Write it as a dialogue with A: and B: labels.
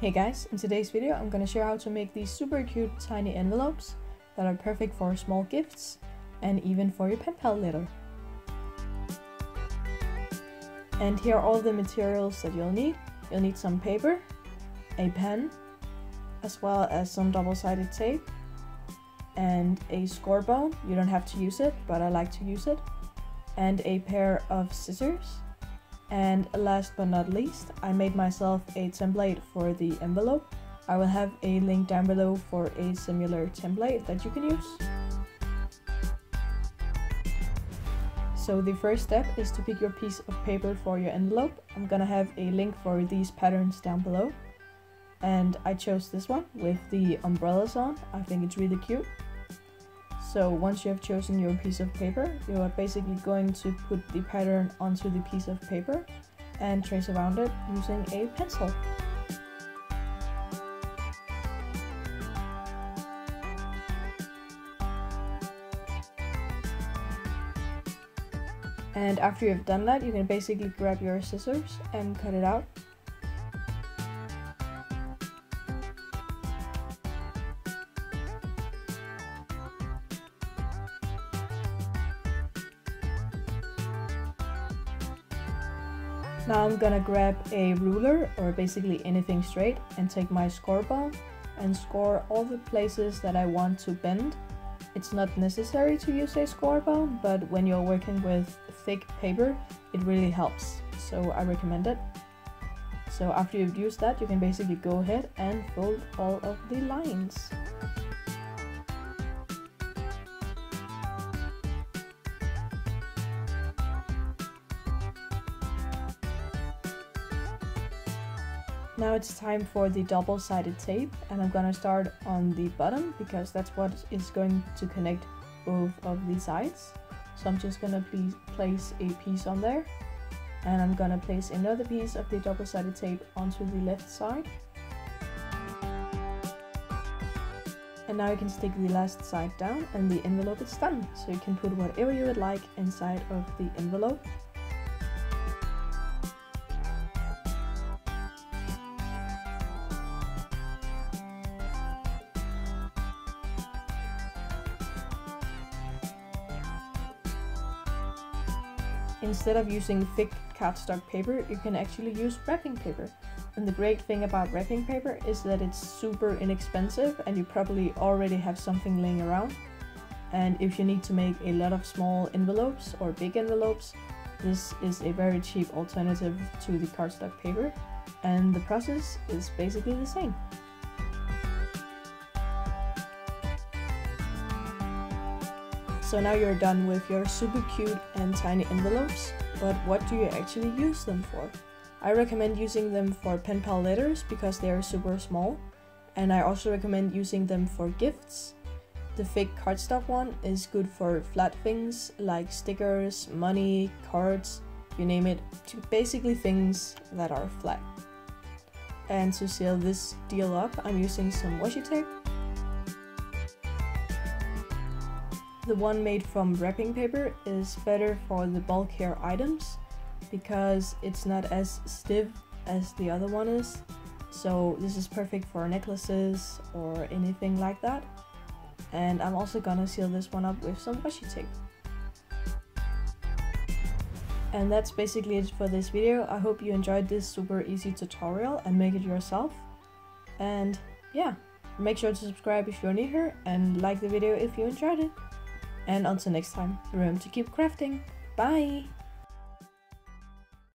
A: Hey guys, in today's video I'm gonna show you how to make these super cute tiny envelopes that are perfect for small gifts and even for your pen pal later. And here are all the materials that you'll need. You'll need some paper, a pen, as well as some double-sided tape, and a score bone. You don't have to use it, but I like to use it. And a pair of scissors and last but not least, I made myself a template for the envelope. I will have a link down below for a similar template that you can use. So the first step is to pick your piece of paper for your envelope. I'm gonna have a link for these patterns down below. And I chose this one with the umbrellas on. I think it's really cute. So once you have chosen your piece of paper, you are basically going to put the pattern onto the piece of paper and trace around it using a pencil. And after you've done that, you can basically grab your scissors and cut it out Now I'm gonna grab a ruler or basically anything straight and take my score bone and score all the places that I want to bend. It's not necessary to use a score bone, but when you're working with thick paper, it really helps. So I recommend it. So after you've used that, you can basically go ahead and fold all of the lines. Now it's time for the double-sided tape and I'm gonna start on the bottom because that's what is going to connect both of the sides. So I'm just gonna place a piece on there and I'm gonna place another piece of the double-sided tape onto the left side. And now you can stick the last side down and the envelope is done. So you can put whatever you would like inside of the envelope. Instead of using thick cardstock paper, you can actually use wrapping paper. And the great thing about wrapping paper is that it's super inexpensive and you probably already have something laying around. And if you need to make a lot of small envelopes or big envelopes, this is a very cheap alternative to the cardstock paper. And the process is basically the same. So now you're done with your super cute and tiny envelopes, but what do you actually use them for? I recommend using them for pen pal letters because they are super small, and I also recommend using them for gifts. The fake cardstock one is good for flat things like stickers, money, cards, you name it, basically things that are flat. And to seal this deal up, I'm using some washi tape The one made from wrapping paper is better for the bulkier items because it's not as stiff as the other one is. So this is perfect for necklaces or anything like that. And I'm also gonna seal this one up with some washi tape. And that's basically it for this video. I hope you enjoyed this super easy tutorial and make it yourself. And yeah, make sure to subscribe if you're new here and like the video if you enjoyed it. And until next time, remember to keep crafting. Bye!